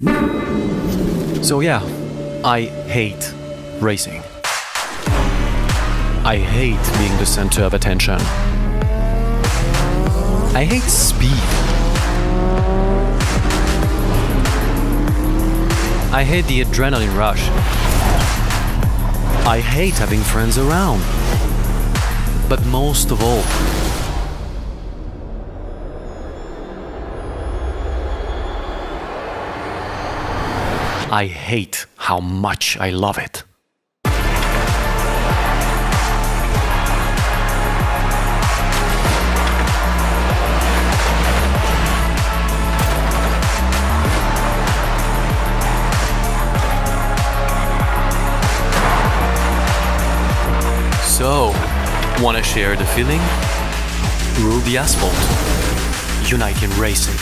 So, yeah, I hate racing. I hate being the center of attention. I hate speed. I hate the adrenaline rush. I hate having friends around. But most of all, I hate how much I love it. So, wanna share the feeling? Rule the asphalt. Unite in racing.